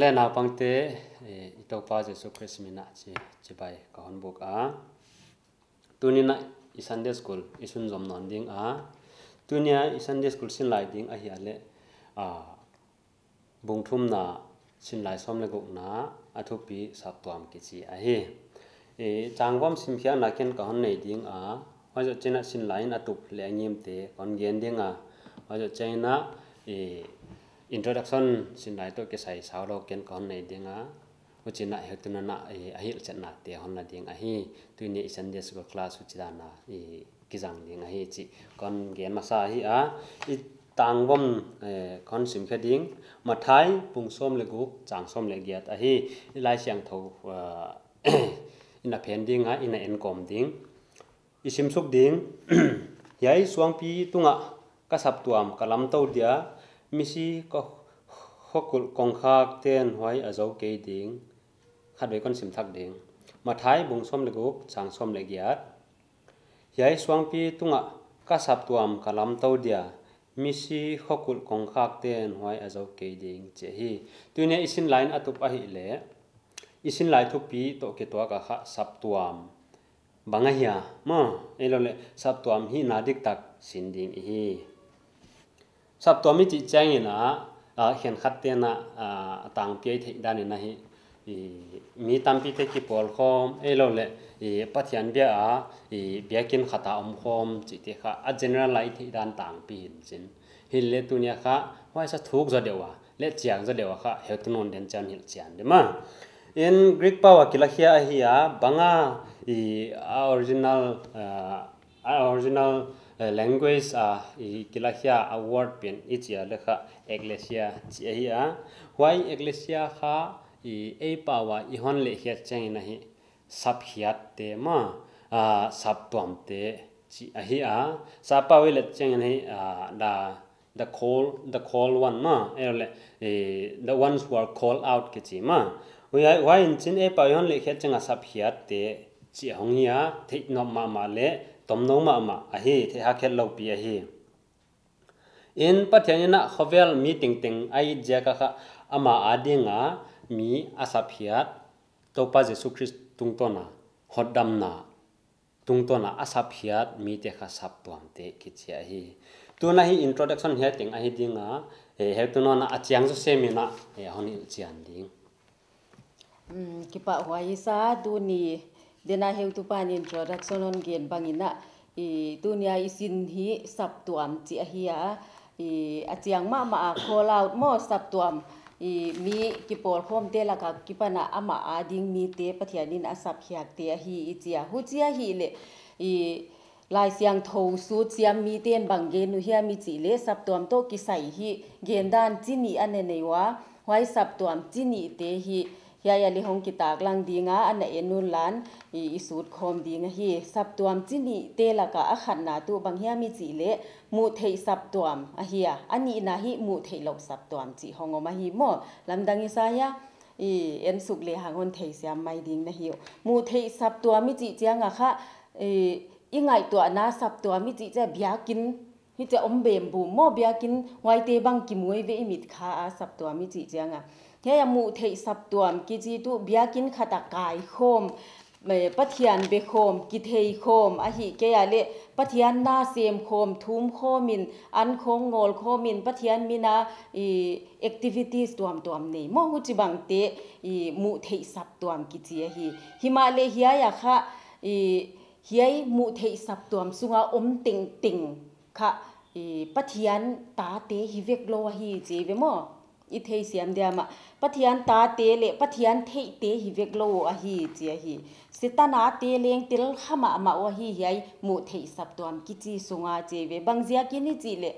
le na pangte eh, ito pa, jesu christ mina chi chi bai ka hon buk ah. a tunina i sunday school isun zom non ding ah. a tunia i sunday school sin lai ding, a hi ale a ah, bung thum na sin lai som le guk na, a thu pi sap tuam ki chi, a hi. Eh, e changwam sim khia na ken ka hon nei ding a wa jo chena sin lai na tup le angim te, kon gen ding a wa jo chena e eh, introduction sin lai to ke sai sao lo ken kon nei ding a wa chena he tu na na e a hil chat na te hon na ding a hi tu ni isan des ko class u chi da na e kizang ding a hi chi kon gen ma sa hi a i tang bom kon sim kha ding ma thai pung som le gu chang som le giat a hi lai siang tho ina pen ding a ina en kom ding isim suk ding yai suang pi tunga ka sap tuam kalam to dia misi ko hokul kong khak ten hoi a zo ke ding. Khat ve kon sim thak ding ma thai bung som le gup chang som le giat yai suang pi tunga ka sap tuam kalam tau dia. Misi hokul kong khak ten hoi a zo ke ding, che hi. Tuine isin line atup a hi le. Isin lai thu pi to ke to ka kha sap tuam. Banga hiya mo elo le sap tuam hi nadik tak sinding hi sắp tuam mi chỉ chang ina a hiện khát te na tăng tiền thì đa nên là hi mi tam pi te ki pol khom elo le bắt hiện bia à, i bia khát âm om khom chỉ thế khá. À general lại thì đan tăng pi hiện chin hi lệ tu nya kha wai sa ra đều à lệ chiang za à khá he tu non đến chân hiện chiang de mà in Greek power kilahia à banga i original à original language a i kilahia a pen ichia lekha ecclesia chi uh. ahia why ecclesia kha i e power i hon le hiat chang na hi. Sap hiat te ma a sap tuam te chi a hi a sa pa we le chang na hi da the call the call one ma er ele the ones who are called out ke chi ma. Why in chin e pa yon le hiat chang a sap hiat te chi hong ya thik no ma ma le tomnoma ama ahi the ha khel lo pi ahi in pathianina khovel meeting ting ai jaka kha ama adinga mi asaphiat topa jesu christ tungtona hodamna tungtona asaphiat mi te kha saptuam te kichi ahi tuna hi introduction he ting ahi dinga he he tuna na achiang so semina e honi chian ding. Hmm, um kipa huai sa du ni dena heu tu pan introduction on gen bangina i tunia isin hi sap tuam chi a hiya i achiang ma ma call out mo sap tuam i mi ki pol khom te la ka ki pana ama ading mi te pathianin asap hiak te hi i chia hu chia hi le. I lai siang tho su chiam mi ten bang ge nu hiya mi chi le sap tuam to ki sai hi gen dan chini ane nei wa. Huai sap tuam chini te hi ยายาลิหงกิตากลังดีงาอันเอนุนลานอีสูตรคอมดีงาฮีสับตัวมจินีเตละกะอาขันนาตูบางเฮียมีจีเลมูเทสับตัวมอเฮียอันนี้นาฮีมูเทลบสับตัวมจีหงอมาฮีหมอลำดังอิสายาอีเอ็นสุกเลหางคนเทเสียมไม่ดีงนะฮิวมูเทสับตัวมิจิเจียงอะค่ะอีอีไงตัวน้าสับตัวมิจิจะเบียกินฮิจะอมเบมบูมอเบียกินไวเตบังกิมวยเวมิดคาสับตัวมิจิเจียงอะ เฮียมูเทสับตัวมกิจิตุเบียกินขตะกายโคมปะเทียนเบโคมกิเทยโคมอหิเกียาเลปะเทียนนาเซมโคมทุมโคมิน อันโคงโงลโคมินปะเทียนมินาอีแอคทิวิตี้ตัวมตัวมนี่มอหุจิบังเตอีมูเทสับตัวมกิจิหิหิมาเลเฮียยาคะอีเฮียมูเทสับตัวมสุงาอมติงติงค่ะอีปะเทียนตาเตหิเวกโลหิจีเวมออีเทเสียมเดียมา pathian ta te le pathian thei te hi vek lo a hi chi hi sitana te leng til khama ma wa hi yai mu thei sap tuam ki chi sunga che ve bangjia ki ni chi le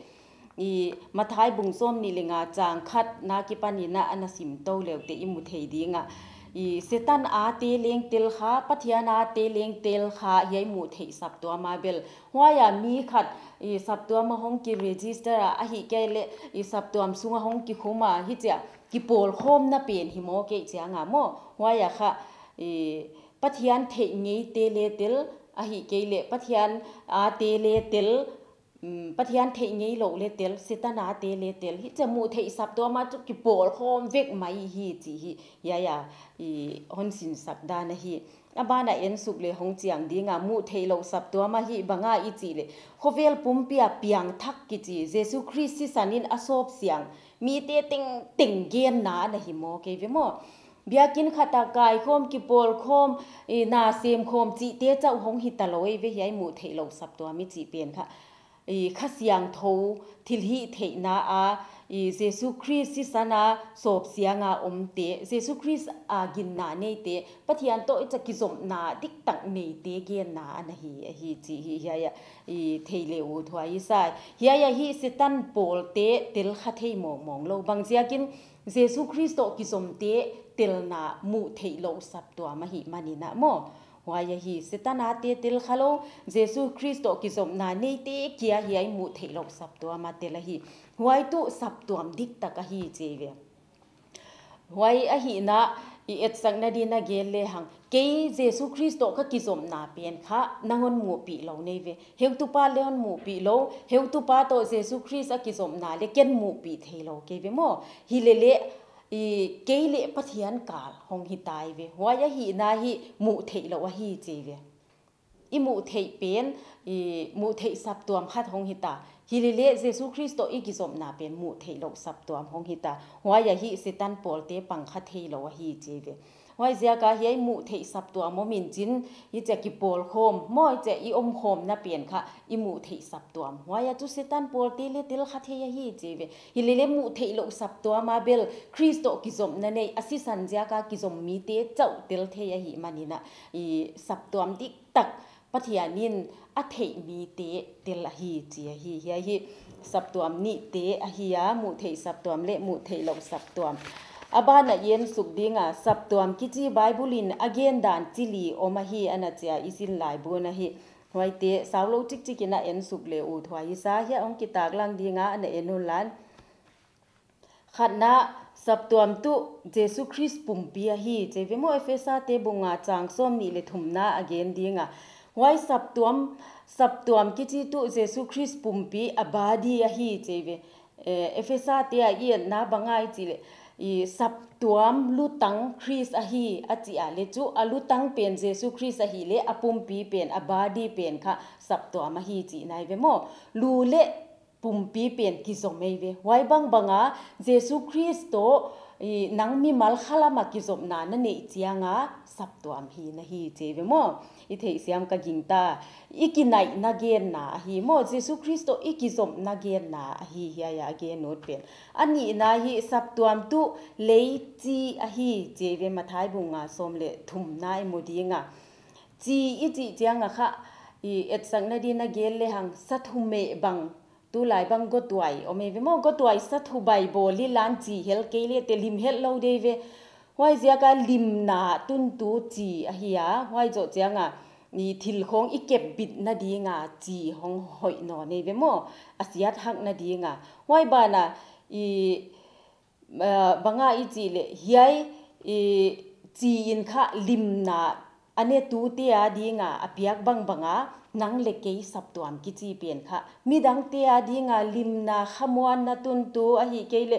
i mathai bung som ni lenga chang khat na ki pani na anasim to le te i mu thei dinga i setan a te leng tel kha pathiana te leng tel kha yai mu thei sap to ma bel hwa ya mi khat i sap to ma hong ki register a hi ke le i sap to am sunga hong ki khuma hi cha ki pol khom na pen hi mo ke cha nga mo hwa ya kha i pathian thei ngei te le tel a hi ke le pathian a te le tel pathian thei ngei lo le tel sitana te le tel hi chamu thei sap to ma chu ki por khom vek mai hi chi hi ya ya i hon sin sap da na hi abana en suk le hong chiang dinga mu thei lo sap to ma hi banga i chi le khovel pum pia piang thak ki chi jesu christ sanin asop siang mi te ting ting gen na na hi mo ke ve mo bia kin khata kai khom ki por khom na sem khom chi te chau hong hi ta loi ve hi mu thei lo sap to mi chi pen kha ข้าเสียงทูทิลฮีเทนาอาอีเจสุคริสต์สนาสอบเสียงอาอมเตเจสุคริสต์อากินนาเนเตปะทียนโตจะกิจมนาติกตักเนเตเกนนานะฮีฮีจีฮียฮียอีเทเลวทวายสายเฮียฮีสิตันโปลเตเตลคาเทมองมองโลบางเสียกินเจสุคริสต์กิจมเตเตลนามูเทโลสับตัวมหิมานินะโม ว่าอย่าฮีสิตานาเตติลคาโลเจสุคริสต์กิสมนาเนเตเกียฮีไอมุเทลสับตัวมาเตลหีว่าตุสับตัวมดิกตะกหีเจเวว่าอหีนะอีเอ็ดสังนาดีนาเกลเลหังเกยเจสุคริสต์ก็กิสมนาเปียนค่ะนางอนมูปีเหล่าในเวเฮงตุปาเลอนมูปีเหลาเฮงตุปาโตเจสุคริสต์กิสมนาเลเกนมูปีเทเหล่าเกเวโมฮิเลเล อีเกลเลปะเทียนกาลหงหิตายเวหัวยะหินาหิมุเทลวะหิจีเวอีมุเทเป็นอีมุเทสับตัวมคัดหงหิตาฮิลิเลเจสุคริสโตอีกิสมนาเป็นมุเทลสับตัวมหงหิตาหัวยะหิสิตันปอลเตปังคัดเทลวะหิจีเว ว่าเจ้าก็เยียมุเทศับตัวโมมินจินยิ่จะกิปอลโคมมอยจะอีอมโคมน่ะเปลี่ยนค่ะอีมุเทศับตัวว่าจะจุสตันปอลตีเลติลคัทเฮียฮีเจเวยิเลเลมุเทโลกสับตัวมาเบลคริสโตกิจมนั่นเองอสิสันเจ้าก็กิจมมีเตเจ้าเตลเทียฮีมันนี่นะอีสับตัวมติตักปัทยานินอเทมีเตเตลฮีเจียฮีเฮียฮีสับตัวมนี่เตเฮียมุเทสับตัวมเล่มุเทโลกสับตัว abana yen suk dinga sap tuam kichi bible again dan chili omahi anachia isin lai bu na hi hoi te saulo tik tik na en suk le u thwai sa hi ong kitak lang dinga ana enun lan khatna sap tuam tu jesu christ pum pia hi. Che ve mo efesa te bunga chang som ni le thumna again dinga. Wai sap tuam sap tuam kichi tu jesu christ pum pi abadi hi che eh, ve efesa te a yen na bangai chile. I sap tuam lu tang chris a hi a chi a le chu a lu tang pen jesu chris a hi le apum pi pen a body pen kha sap tuam a hi chi nai ve mo lu le pum pi pen ki zo mei ve wai bang banga jesu christo i nang mi mal khala ma ki zom na na nei chianga sap tuam hi na hi che ve mo ithe siam ka ging ta ikinai na gen na hi mo jesu christo iki zom na gen na hi hi ya ge not pen ani na hi sap tuam tu lei chi a hi je ve ma thai bunga som le thum nai i modi nga chi i chi chianga kha i et sang na di na gel le hang sathume bang tu lai bang go tuai o me ve mo go tuai sathu bai bo li lan chi hel ke le te lim hel lo de ve wai zia ka lim na tun tu chi a hi ya wai zo chianga ni thil khong i kep bit na di nga chi hong hoi no ne ve mo. Asiat hak na di nga wai ba na i banga i chi le hiai i chi in kha lim na ane tu te a di nga apiak bang banga. Nang le ke sap tuam ki chi pen kha. Mi dang te a di nga lim na khamwan na tun tu a hi ke le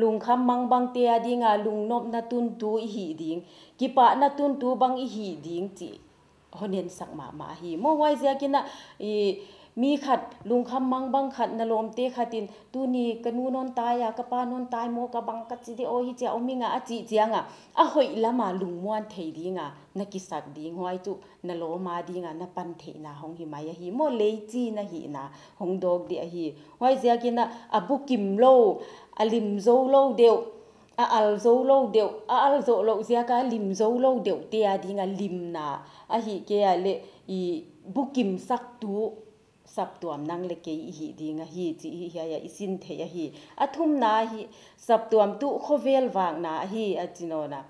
ลุงคำมังบางเตียดิงาลุงนบนาตุนตูอีหีดิงกิปะนาตุนตูบางอีหีดิงจีฮอนเห็นสักมามาฮีโม่ไว้เสียกินนะอีมีขัดลุงคำมังบางขัดนลมเตขัดินตูนีกนูนอนตายอะกะปานอนตายโมกะบังกะจิเดโอฮิเจอมิงะอจิเจียงอะอะหอยละมาลุงมวนเทดิงะนักิสักดีงวยจุนโลมาดิงะนปันเทนาหงหิมายะหิโมเลจีนะฮีนะหงดอกเดียฮีไว้เสียกินนะอะบุกิมโล lo lim zo lo deu a al zo lo deu a al zo lo zia ka lim zo lo deu te a di nga lim na a hi ke a le i bukim sak tu sap tuam nang le ke hi di nga hi chi hi ya ya isin the ya hi athum na hi sap tuam tu khovel wang na hi a chino na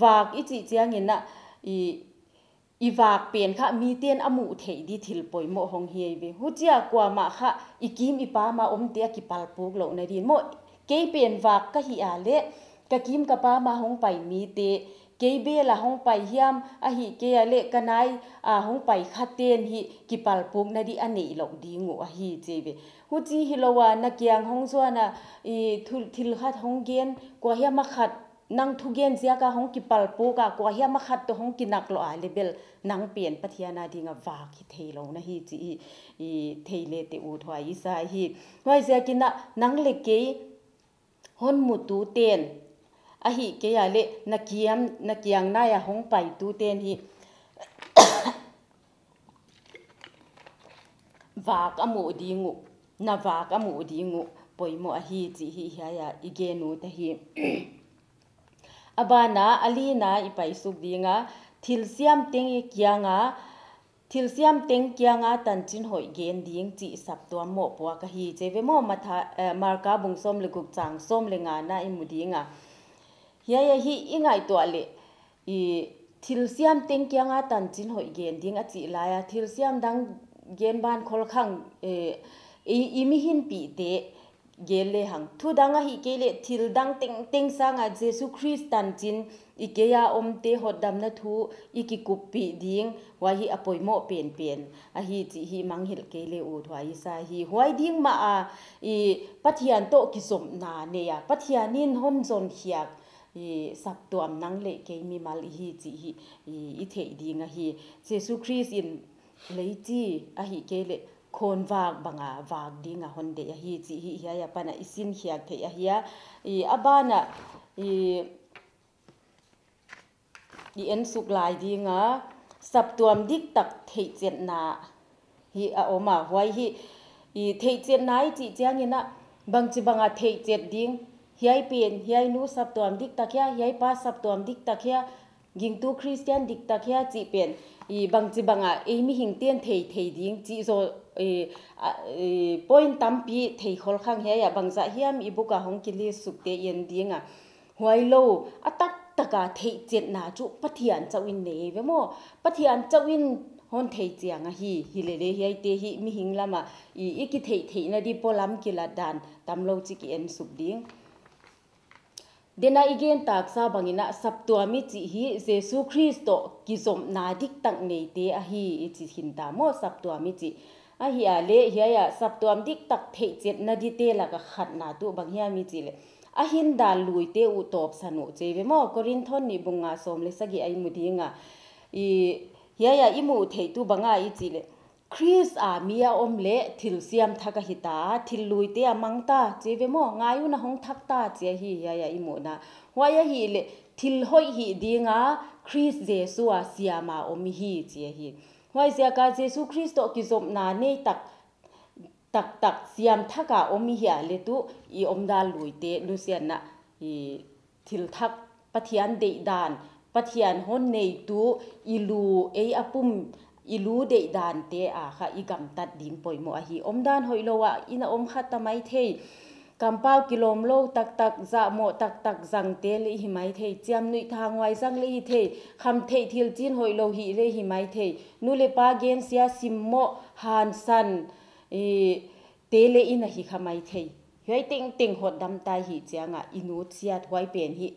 wak i chi chiang in na i i wak pen kha mi ten amu thei di thil poi mo hong hi ve hu chia kwa ma kha ikim ipa ma om te ki pal puk lo na rin mo เกยเปลี่ยนวากก็ฮีอาเลกะกิมกัะปามาห้องไปมีเตเกยเบละหงไปเฮียมอะฮีเกยเลกะนายอ่าห้องไปขัดเตนฮีกิปัลปุกนะดีอันนี้หลงดีงูอะฮีเจเบฮูจีฮิโลวานะเกียงห้องส่วนะอีทุลทิลขัดห้องเกนกว่าเฮียมาขัดนางทุเกนเสียกะห้องกิปัลปูกะกว่าเฮียมาขัดตัวห้องกินักโลอะเลเบลนางเปลี่ยนปะเทียนาดีงาวากิเทโลนะฮีจีอีเทเลเตอูทวายอีซาฮีไว้เสียกินะนางเล็กเกย hôn mu tu ten a hi ke ya le na kiam na kiang na ya hong pai tu ten hi vak amu dingu na vak amu dingu poimo a hi chi hi ya ya igenu ta hi abana alina ipai suk dinga thil siam teng e kianga ทิลเซียมเต็งเกียงอาตันจินหอยเกนดิ้งจีสับตัวหมอปัวกะฮีเจเวโมมาทาเอ่อมาร์กาบุงส้มเลกุกจังส้มเลงานาอิมุดิ้งอะยาฮีอิงไงตัวเลอีทิลเซียมเต็งเกียงอาตันจินหอยเกนดิ้งอจีลายาทิลเซียมดังเกนบ้านคอลขังเอ่ออีมิหินปีเต gele hang. Thu danga hi kele thil dang teng teng sa nga jesu christan chin ikeya omte hodam na thu iki kupi ding. Wa hi apoimo pen pen. A hi chi hi manghil kele u thwa hi sa hi. Huai ding ma a i pathian to kisom na ne ya. Pathianin hom zon hiak i sap tuam nang le ke mi mal hi chi hi i the ding a hi. Jesu christ in lei chi a hi kele khon wak banga à, đi dinga honde ya hi chi hi ya ya pana isin hiak the ya hiya i abana i i en suk lai dinga sap tuam dik tak thei chen na hi a oma huai hi. I thei chen nai chi chang ina bang chi banga thei chet ding hiai pen hiai nu sap tuam dik takya hiai pa sap tuam dik takya ging tu christian dik takya chi pen i bang chi banga e mi hing tien thei thei ding chi zo e point tam pi thei khol khang he ya bang za hiam i buka hong ki li suk te yen dinga huailo atak taka thei chet na chu pathian chawin ne ve mo pathian chawin hon thei chiang a hi hi le le hi te hi mi hing lama i ki thei thei na di polam ki la dan tam lo chi ki en suk ding dena igen tak sa bangina saptua mi chi hi jesu christo ki som na dik tak nei te a hi chi hin ta mo saptua mi chi. A hi a le hi ya sap tu dik tak the chet na di te la ka khat na tu bang hi mi chi le. A hin da lui te u top sanu che ve mo. Korin thon ni bunga som le sagi ai mu mudinga i ya ya imu thei tu banga i chi le. คริสอาเมียอมเละทิลเซียมทักหิตาทิลลุยเตียมังตาเจเวมอง่ายุนหงทักตาเจหียายาอิโมนาวายหีเลทิลหอยหีดีงาคริสเยซูอาเซียมาอมหีเจหีวายเซียกาเยซูคริสตอกิซมนาเนตักตักตักเซียมทักาอมหีเลตุอีอมดาลุยเตลุเซียนนะอีทิลทักปะเทียนเดดานปะเทียนฮนเนตุอีลูเออปุม ilu de dan te a kha igam tat ding poimo a hi. Om dan hoilowa ina om khat tamai thei. Kampau kilom lo, tak tak za mo, tak tak zang te le hi mai thei. Chiam nui thang wai zang le hi thei. Kham thei thil chin hoi lo hi le hi mai thei. Nu le pa gen sia sim mo, han san e te le ina hi kha mai thei. Hoi ting ting hot dam tai hi chianga inu chiat thwai pen hi.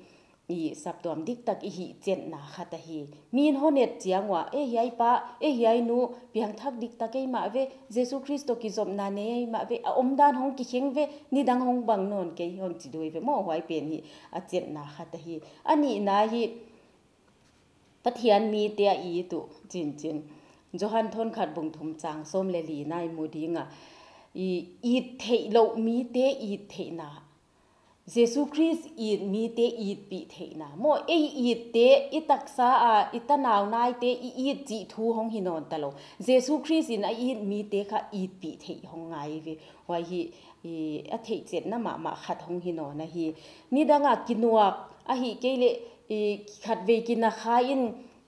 I saptom dik tak i hi chen na khata hi min honet chiangwa e hiai pa e hiai nu piang thak dik ta ke ma ve jesu christo ki zom na ne ma ve a om dan hong ki kheng ve ni dang hong bang non ke hon chi doi ve mo hwai pen hi a chen na khata hi ani na hi pathian mi te i tu chin chin johan thon khat bung thum chang som le li nai mu dinga i i thei lo mi te i thei na Jesu Christ i mi te it pi the na mo e i te itak sa a itanaw nai te i it chi thu hong hinon talo Jesu Christ in a i mi te kha it pi the hong ngai ve wai hi i a the chet na ma ma khat hong hinon na hi ni danga kinuak a hi ke le i khat ve kin na kha in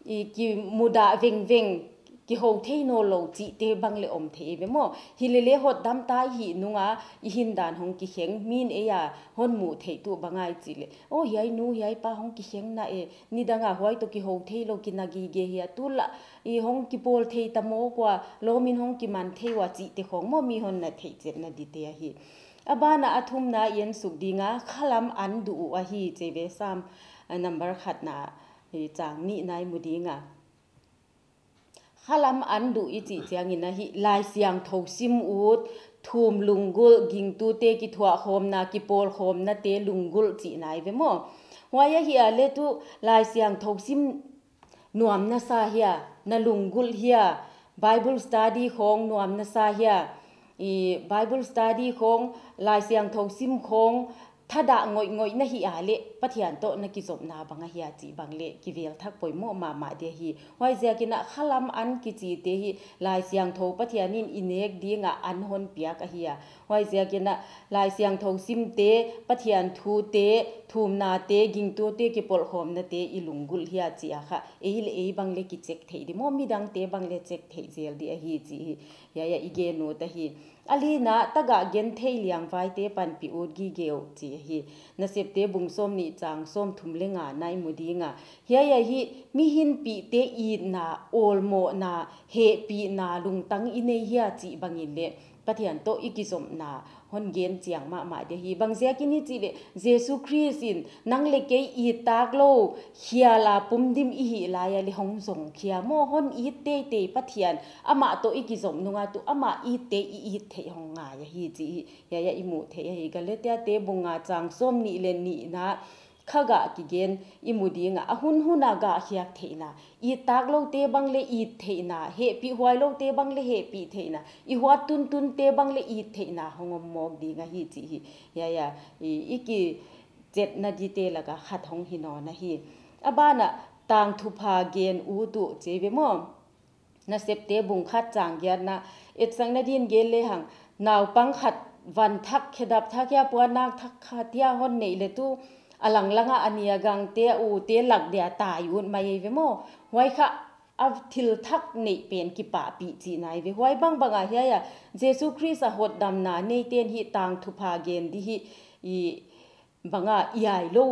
i ki muda veng veng ki ho thei no lo chi te bang le om the be mo hi le le hot dam tai hi nunga i hin dan hong ki heng min e ya hon mu thei tu bangai chi le o hiai nu hiai pa hong ki heng na e ni danga hoi to ki ho thei lo ki na gi ge hi tu la i hong ki pol thei ta mo kwa lo min hong ki man thei wa chi te khong mo mi hon na thei chet na di te hi abana athum na yen suk dinga khalam an du a hi che be sam number khat na chang ni nai mu dinga halam an du i chi chang ina hi lai siang tho sim ut, thum lungul ging tu te ki thwa khom na ki pol khom na te lungul chi nai ve mo. Waya hi a le tu lai siang tho sim nuam na sa hia, na lungul hia. Bible study khong nuam na sa hia. I bible study khong, lai siang tho sim khong, thada ngoi ngoi na hi ale pathian to na ki zop na banga hi chi bangle ki vel thak poi mo ma ma de hi hoi zia ki na khalam an ki chi te hi lai siang tho pathian in inek dinga an hon pia ka hi hoi zia ki na lai siang tho sim te pathian thu te thum na te ging to te ki pol khom na te ilungul hi chi a kha e le e bangle ki chek thei di mo mi dang te bangle chek thei zel di a hi chi ya ya ige no ta hi ali na taga gen thei liang vai te pan pi ut gi geo chi hi na sep te bung som ni chang som thum le nga nai mu di nga ya ya hi mi hin pi te i na ol mo na he pi na lung tang i nei hi chi bangin le pathian to ikisom na hon gen chiang ma ma de hi. Bang kini chi le jesu christ in nang le ke i tak lo hia la pum dim i hi la ya li hong zong khia. Mo hon i te te pathian, ama to ikisom nunga tu, ama i te i i the hong nga ya hi chi. Ya ya i the ya hi. Ga te bunga chang som ni le ni na khaga ki gen imudi nga ahun huna ga hiak theina i tak lo te bang le i theina he pi huai lo te bang le he pi theina i huat tun tun te bang le i theina hongom mok di nga hi chi hi ya ya, i ki jet na di te la ga khat hong hi no na hi abana tang thu pha gen u tu che ve mo na sep te bung khat chang gyar na et sang na din gel le hang naw pang khat van thak khedap thak ya puan thak khatia hon nei le tu alang langa ania gang te u te lak dia ta yun mai ve mo. Wai kha av thil thak nei pen ki pa pi chi nai ve. Wai bang banga hia ya. Jesu christ a hot dam na nei ten hi tang thu pha gen di hi i banga iai lo.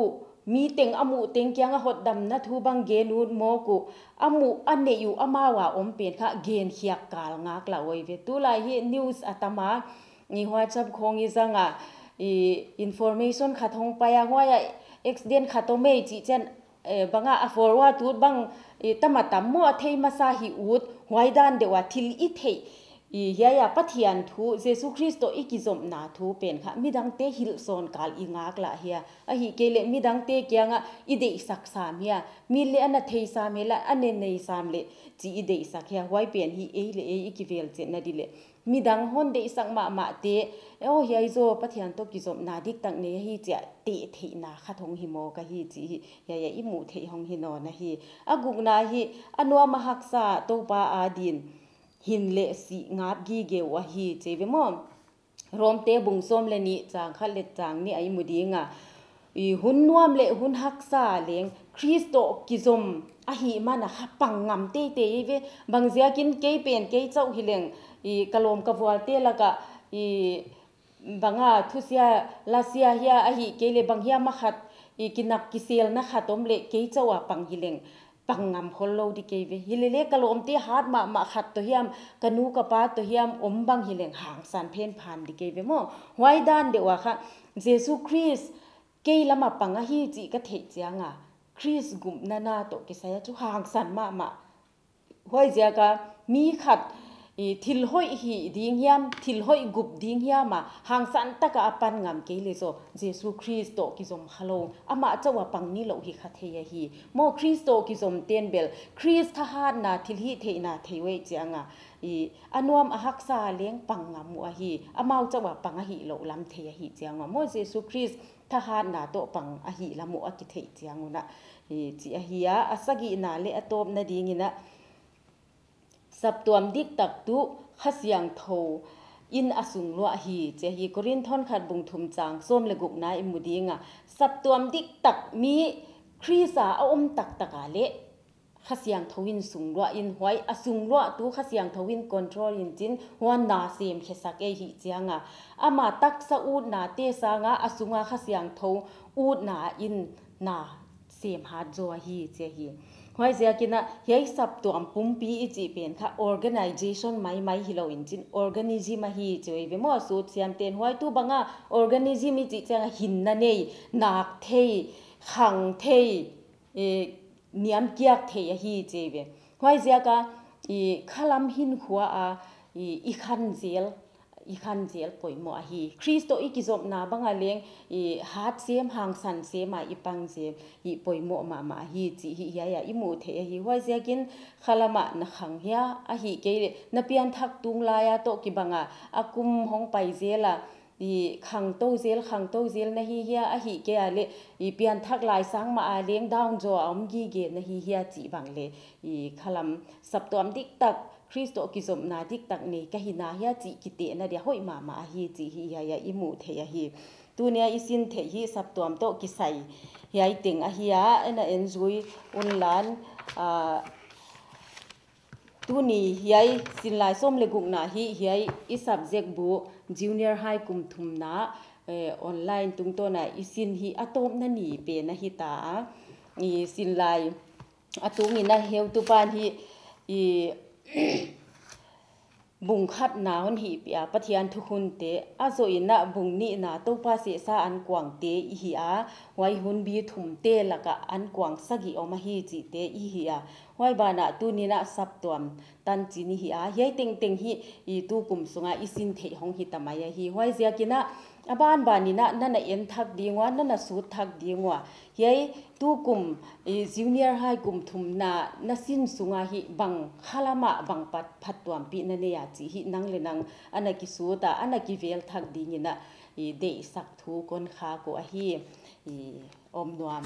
Mi teng amu teng kyang a hot dam na thu bang gen un mo ku. Amu ane yu ama wa om pen kha gen hiak kal ngak la oi ve. Tu lai hi news atama. Ni whatsapp khong i zanga information kha thong paya hwa ya accident kha to me chi chen e, banga a forward tu bang e, tamata mo thei masa hi ut hwaidan dewa thil i thei. i ya ya pathian thu jesu christo ikizom na thu pen kha midang te hil son kal ingak la hia a hi kele midang te kyanga ide sak sam hia mi le ana thei sam hela ane nei sam le chi ide sak hia wai pen hi e le e ikivel che na dile midang hon de sak ma ma te o hi ai zo pathian to kizom na dik tak ne hi cha te the na kha thong hi mo ka hi chi ya ya i mu the hong hi no na hi aguk na hi anwa mahaksa to pa adin hin le si ngap gi ge wa hi che ve mo rom te bung som le ni chang kha le chang ni ai mu di nga. I hun nuam le hun hak sa leng kristo kizom a hi mana ha pang ngam te te ve. Bang zia kin ke pen ke chau hi leng. I kalom ka wal te la ka. I banga thusia lasia hia a hi ke le bang hia ma khat i kinak kisel na khatom le ke chawa pang hi leng. ปังงามคนเโลดิเกเวฮิเลเลกะโลมติฮาดมามาขัดตัวเฮียมกะนูกระปาตัวเฮียมอมบังฮิเลงหางสันเพนผ่านดิเกเวมอไว้ด้านเดียวค่ะเยซูคริสเกยละมาปังอะฮีจิก็เทเจียงอะคริสกุมนานาตกเกษยจุหางสันมามาไห้เจ้าก็มีขัด i thil hoi hi ding hiam thil hoi gup ding hiama hang san taka apan ngam ke le so jesu christo ki zom halo ama chawa pangni lo hi khathe ya hi mo christo ki zom ten bel christ tha ha na thil hi the na theiwe changa i anuam ahak sa leng pangam mu hi amau chawa panga hi lo lam the ya hi changa mo jesu christ tha ha na to pang a hi lamu a ki thei changuna i chi a hi ya asagi na le atop na dingina สับตัวมดิกตักตุขเสียงโทอินอสุงลวหีเจฮีกรินท่อนขัดบุงทุมจางส้มเลกุกนาอิมุดีงะสับตัวมดิกตักมีครีสาออมตักตะกาเละขเสียงทวินสุงลวอินหวยอสุงลวตูขเสียงทวินคอนโทรลอินจินหัวนาเซมเขสักเอฮีเจียงะอามาตักสะอูดนาเตสางะอสุงะขเสียงทวอูดนาอินนาเซมฮาจวฮีเจฮี hoi zia kina hiai sap tu am pum pi i chi pen kha organization mai mai hilo in chin organism hi choi ve mo su chiam ten hoi tu banga organism i chi chang hin na nei nak thei khang thei e niam kiak the hi chebe hoi zia ka i khalam hin khuwa a i i khan zel i khan zel koi mo a hi kristo i ki zop na banga leng i hat sem hang san se ma i pang se i poi mo ma ma hi chi hi ya ya i mu the hi wa zia kin khalama na khang ya a hi ke na pian thak tung la ya to ki banga akum hong pai zela i khang to zel khang to zel na hi hia a hi ke ale i pian thak lai sang ma a leng down jo am gi ge na hi hia chi bang le i khalam sap tom dik tak Kristo ki zom na dik tak nei ka hi na hia chi ki te na dia hoi ma ma hi chi hi ya ya imu the ya hi tu ne i sin the hi sap tuam to ki sai hi ai ting a hi ya na enjoy un lan a tu ni hiai sin lai som le guk na hi hi ai i subject bu junior high kum thum na online tung to na isin hi atom na ni pe na hi ta i sin lai atung ina heu tu pan hi i bung khat na hon hi pia pathian thu hun te a zo ina bung ni na to pa se sa an kwang te i hi a wai hun bi thum te laka an kwang sagi oma hi chi te i hi a wai ba na tu ni na sap tuam tan chi ni hi a ye teng teng hi i tu kum sunga isin the hong hi tamaya hi wai zia kina aban ba ni na na na en thak dingwa na na su thak dingwa ye tu kum e, junior high kum thum na na sin sunga hi bang khalama bang pat phat tuam pi na ne ya chi hi nang le nang. Ana ki su ta ana ki vel thak di ni na. E, de sak thu kon kha ko a hi e, om nuam.